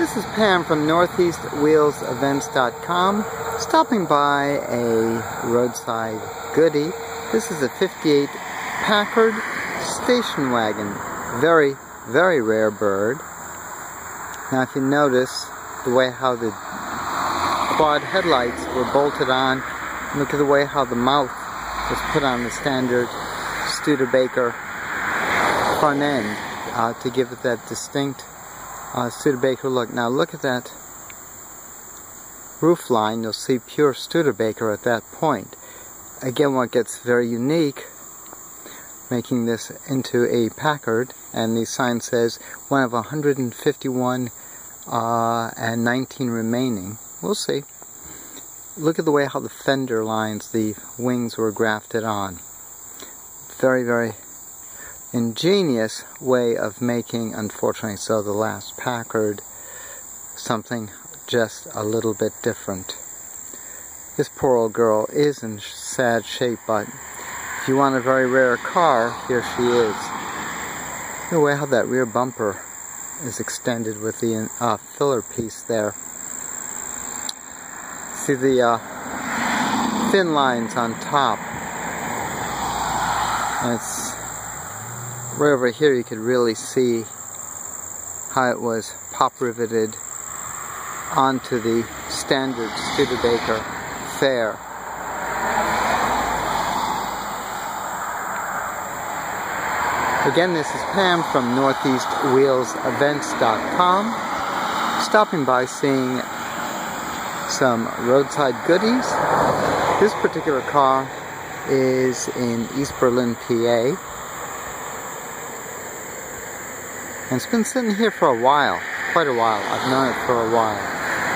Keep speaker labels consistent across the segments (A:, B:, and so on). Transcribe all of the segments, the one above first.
A: This is Pam from NortheastWheelsEvents.com stopping by a roadside goodie. This is a 58 Packard station wagon. Very, very rare bird. Now if you notice the way how the quad headlights were bolted on, look at the way how the mouth was put on the standard Studebaker front end uh, to give it that distinct uh, Studebaker look. Now look at that roof line. You'll see pure Studebaker at that point. Again, what gets very unique, making this into a Packard, and the sign says one of 151 uh, and 19 remaining. We'll see. Look at the way how the fender lines, the wings were grafted on. Very, very ingenious way of making, unfortunately so, the last Packard something just a little bit different. This poor old girl is in sad shape, but if you want a very rare car, here she is. The way how that rear bumper is extended with the uh, filler piece there. See the uh, thin lines on top. And it's right over here you could really see how it was pop riveted onto the standard Studebaker fare. Again, this is Pam from NortheastWheelsEvents.com stopping by seeing some roadside goodies. This particular car is in East Berlin, PA. And it's been sitting here for a while, quite a while. I've known it for a while.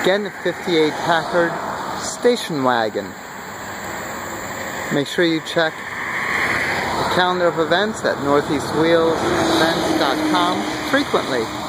A: Again, the 58 Packard station wagon. Make sure you check the calendar of events at northeastwheelsevents.com frequently.